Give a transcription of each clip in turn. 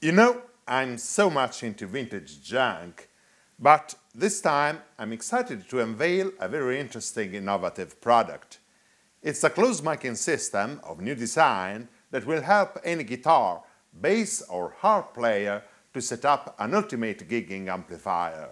You know, I'm so much into vintage junk, but this time I'm excited to unveil a very interesting innovative product. It's a closed miking system of new design that will help any guitar, bass or harp player to set up an ultimate gigging amplifier.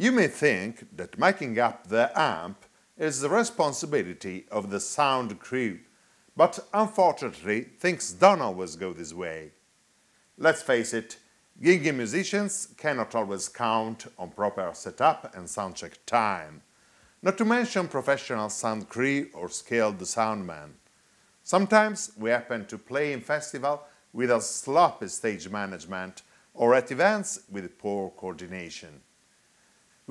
You may think that miking up the amp is the responsibility of the sound crew, but unfortunately things don't always go this way. Let's face it, gigging musicians cannot always count on proper setup and soundcheck time, not to mention professional sound crew or skilled soundmen. Sometimes we happen to play in festival with a sloppy stage management or at events with poor coordination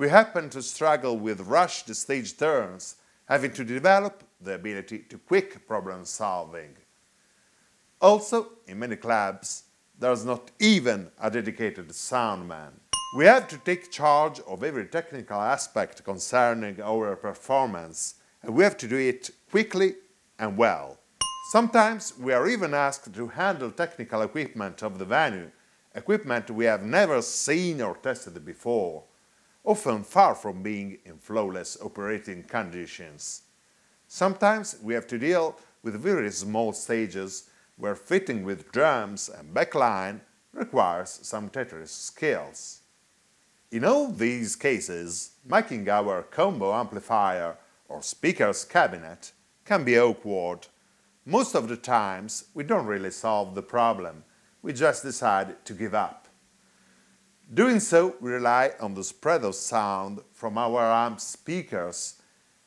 we happen to struggle with rushed stage turns, having to develop the ability to quick problem solving. Also, in many clubs, there's not even a dedicated sound man. We have to take charge of every technical aspect concerning our performance, and we have to do it quickly and well. Sometimes we are even asked to handle technical equipment of the venue, equipment we have never seen or tested before often far from being in flawless operating conditions. Sometimes we have to deal with very small stages where fitting with drums and backline requires some Tetris skills. In all these cases, miking our combo amplifier or speakers cabinet can be awkward. Most of the times we don't really solve the problem, we just decide to give up. Doing so, we rely on the spread of sound from our amp speakers,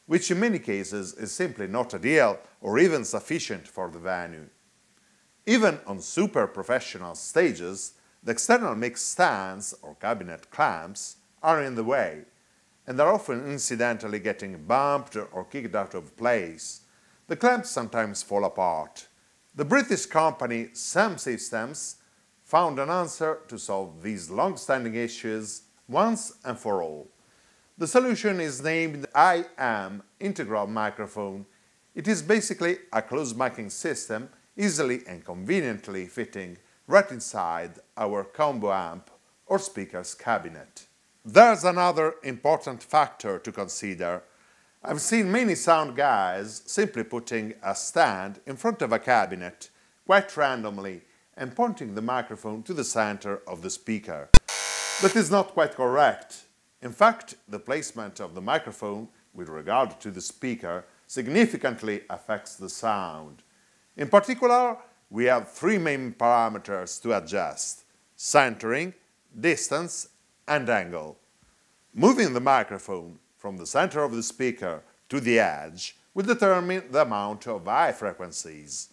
which in many cases is simply not ideal or even sufficient for the venue. Even on super professional stages, the external mic stands or cabinet clamps are in the way and are often incidentally getting bumped or kicked out of place. The clamps sometimes fall apart. The British company Samsystems found an answer to solve these long-standing issues once and for all. The solution is named I-AM Integral Microphone. It is basically a closed miking system easily and conveniently fitting right inside our combo amp or speakers cabinet. There's another important factor to consider. I've seen many sound guys simply putting a stand in front of a cabinet quite randomly and pointing the microphone to the center of the speaker. That is not quite correct. In fact, the placement of the microphone with regard to the speaker significantly affects the sound. In particular, we have three main parameters to adjust – centering, distance and angle. Moving the microphone from the center of the speaker to the edge will determine the amount of high frequencies.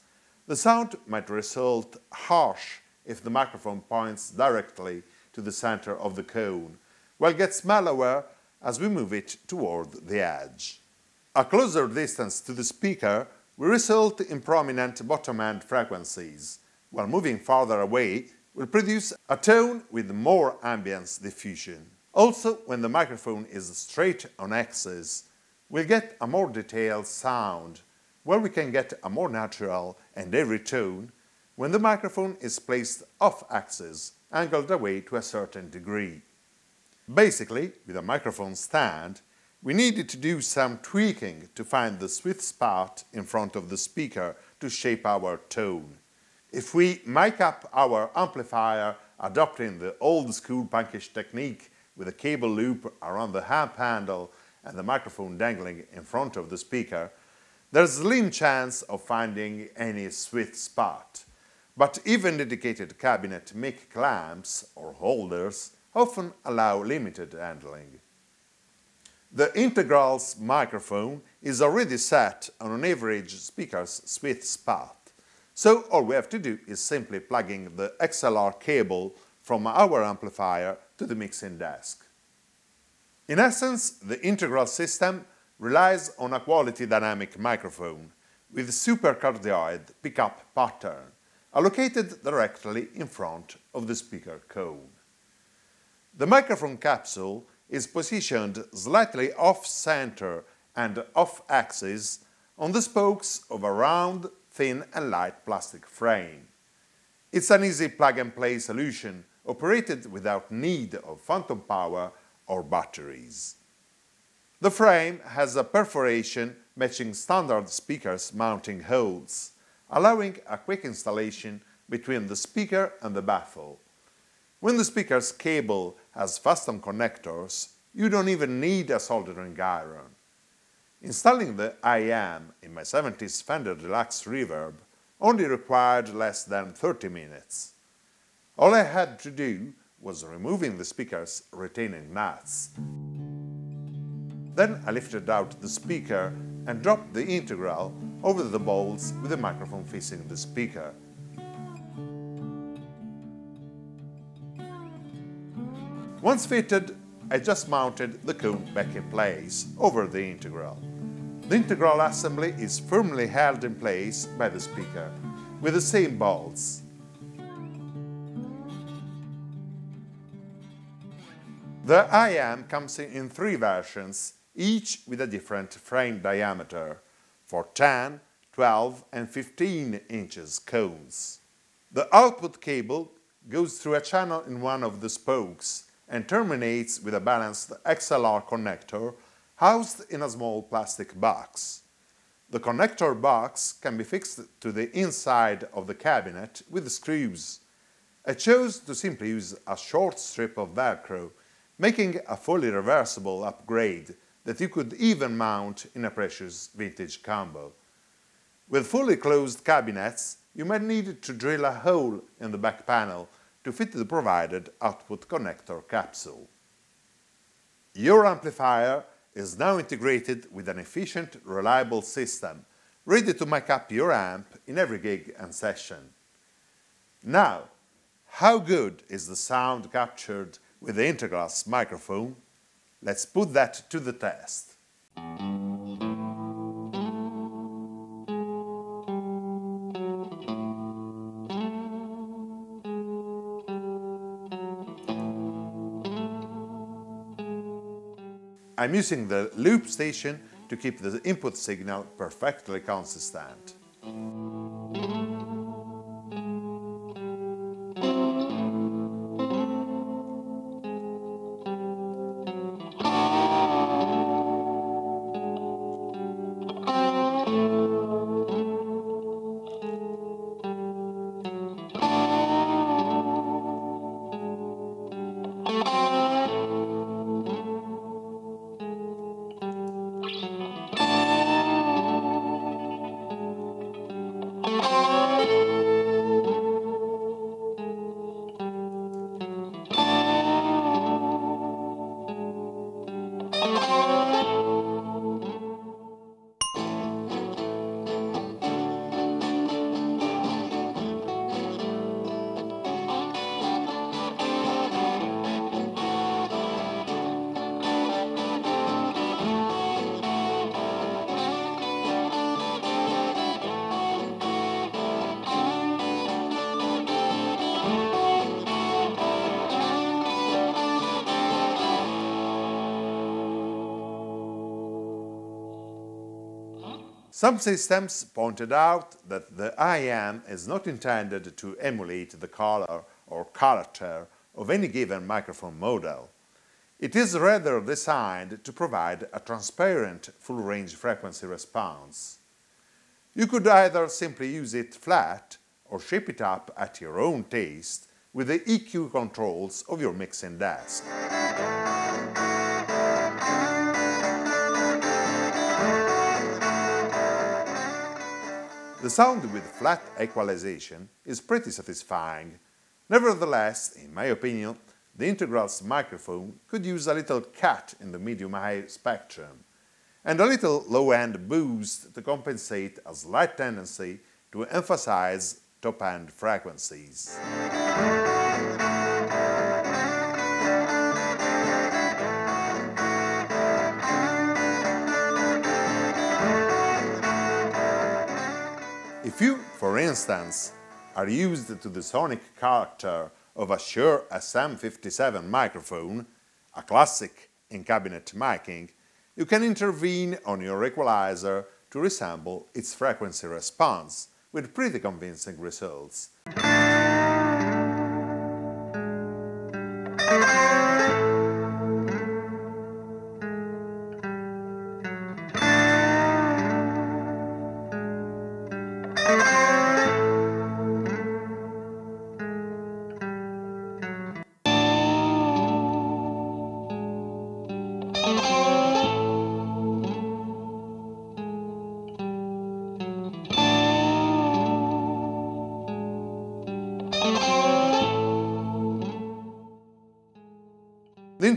The sound might result harsh if the microphone points directly to the center of the cone, while gets mellower as we move it toward the edge. A closer distance to the speaker will result in prominent bottom-end frequencies, while moving farther away will produce a tone with more ambience diffusion. Also, when the microphone is straight on axis, we'll get a more detailed sound where we can get a more natural and airy tone when the microphone is placed off-axis, angled away to a certain degree. Basically, with a microphone stand, we needed to do some tweaking to find the sweet spot in front of the speaker to shape our tone. If we mic up our amplifier adopting the old-school punkish technique with a cable loop around the amp handle and the microphone dangling in front of the speaker, there's a slim chance of finding any sweet spot, but even dedicated cabinet mic clamps or holders often allow limited handling. The Integrals microphone is already set on an average speaker's sweet spot, so all we have to do is simply plugging the XLR cable from our amplifier to the mixing desk. In essence, the integral system relies on a quality dynamic microphone with supercardioid pickup pattern, are located directly in front of the speaker cone. The microphone capsule is positioned slightly off-center and off-axis on the spokes of a round, thin and light plastic frame. It's an easy plug-and-play solution operated without need of phantom power or batteries. The frame has a perforation matching standard speakers mounting holes, allowing a quick installation between the speaker and the baffle. When the speaker's cable has fastened connectors, you don't even need a soldering iron. Installing the I.AM in my 70s Fender Deluxe Reverb only required less than 30 minutes. All I had to do was removing the speaker's retaining nuts. Then I lifted out the speaker and dropped the integral over the bolts with the microphone facing the speaker. Once fitted, I just mounted the cone back in place over the integral. The integral assembly is firmly held in place by the speaker, with the same bolts. The I.AM comes in three versions, each with a different frame diameter, for 10, 12 and 15 inches cones. The output cable goes through a channel in one of the spokes and terminates with a balanced XLR connector housed in a small plastic box. The connector box can be fixed to the inside of the cabinet with screws. I chose to simply use a short strip of Velcro, making a fully reversible upgrade that you could even mount in a precious vintage combo. With fully closed cabinets, you might need to drill a hole in the back panel to fit the provided output connector capsule. Your amplifier is now integrated with an efficient, reliable system, ready to mic up your amp in every gig and session. Now, how good is the sound captured with the Integrals microphone? Let's put that to the test. I'm using the loop station to keep the input signal perfectly consistent. Samsystems pointed out that the I.AM is not intended to emulate the color or character of any given microphone model. It is rather designed to provide a transparent full-range frequency response. You could either simply use it flat or shape it up at your own taste with the EQ controls of your mixing desk. The sound with flat equalization is pretty satisfying. Nevertheless, in my opinion, the Integrals microphone could use a little cut in the medium-high spectrum, and a little low-end boost to compensate a slight tendency to emphasize top-end frequencies. If you, for instance, are used to the sonic character of a Shure SM57 microphone, a classic in cabinet miking, you can intervene on your equalizer to resemble its frequency response, with pretty convincing results.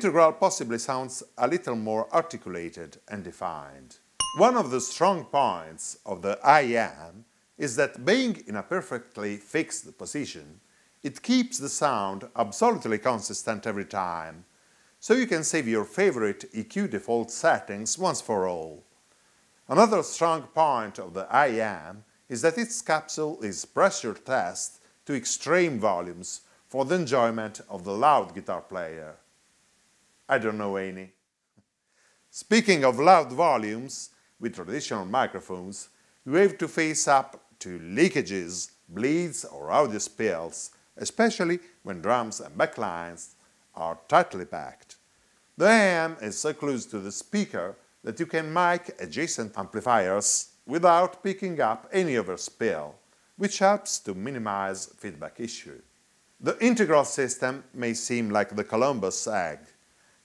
Integral possibly sounds a little more articulated and defined. One of the strong points of the I am is that being in a perfectly fixed position, it keeps the sound absolutely consistent every time, so you can save your favorite EQ default settings once for all. Another strong point of the I am is that its capsule is pressure test to extreme volumes for the enjoyment of the loud guitar player. I don't know any. Speaking of loud volumes, with traditional microphones, you have to face up to leakages, bleeds or audio spills, especially when drums and backlines are tightly packed. The IEM is so close to the speaker that you can mic adjacent amplifiers without picking up any overspill, which helps to minimize feedback issue. The integral system may seem like the Columbus egg,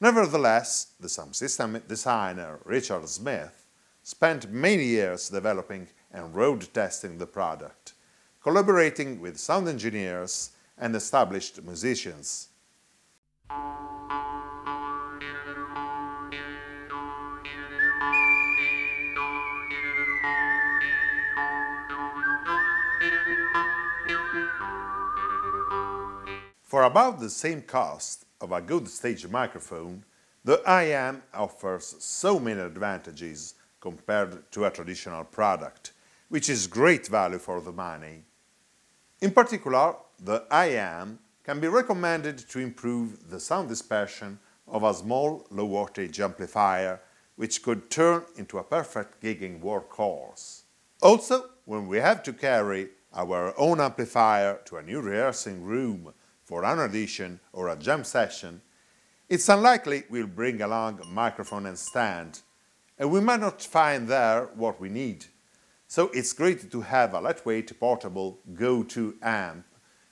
Nevertheless, the sound system designer Richard Smith spent many years developing and road testing the product, collaborating with sound engineers and established musicians. For about the same cost, of a good stage microphone, the IEM offers so many advantages compared to a traditional product, which is great value for the money. In particular, the IEM can be recommended to improve the sound dispersion of a small low-wattage amplifier, which could turn into a perfect gigging workhorse. Also, when we have to carry our own amplifier to a new rehearsing room for an audition or a jam session, it's unlikely we'll bring along a microphone and stand, and we might not find there what we need. So it's great to have a lightweight portable go-to amp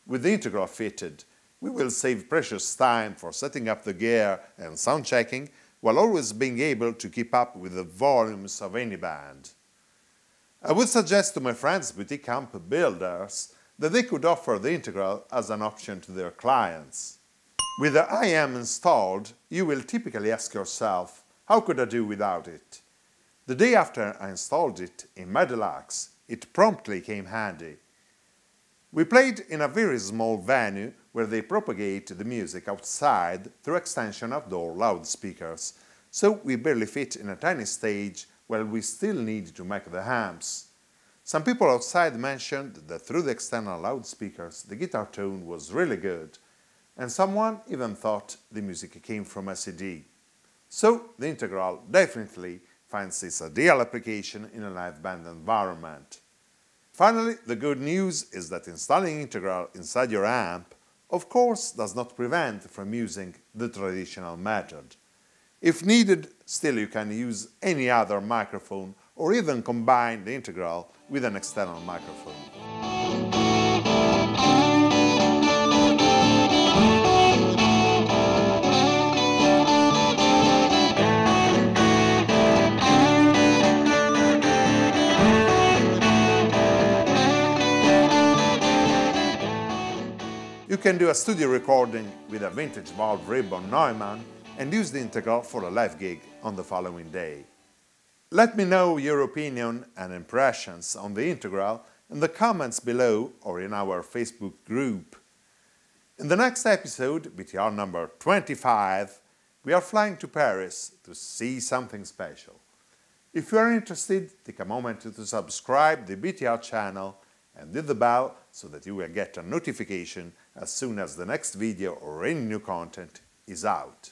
with the integral fitted. We will save precious time for setting up the gear and sound checking while always being able to keep up with the volumes of any band. I would suggest to my friends boutique amp builders that they could offer the integral as an option to their clients. With the IEM installed, you will typically ask yourself, how could I do without it? The day after I installed it in my Deluxe, it promptly came handy. We played in a very small venue where they propagate the music outside through extension outdoor loudspeakers, so we barely fit in a tiny stage while we still need to mic the amps. Some people outside mentioned that through the external loudspeakers the guitar tone was really good, and someone even thought the music came from a CD. So the Integral definitely finds its ideal application in a live band environment. Finally, the good news is that installing Integral inside your amp of course does not prevent from using the traditional method. If needed, still you can use any other microphone or even combine the integral with an external microphone. You can do a studio recording with a vintage valve ribbon Neumann and use the integral for a live gig on the following day. Let me know your opinion and impressions on the integral in the comments below or in our Facebook group. In the next episode, BTR number 25, we are flying to Paris to see something special. If you are interested, take a moment to subscribe the BTR channel and hit the bell so that you will get a notification as soon as the next video or any new content is out.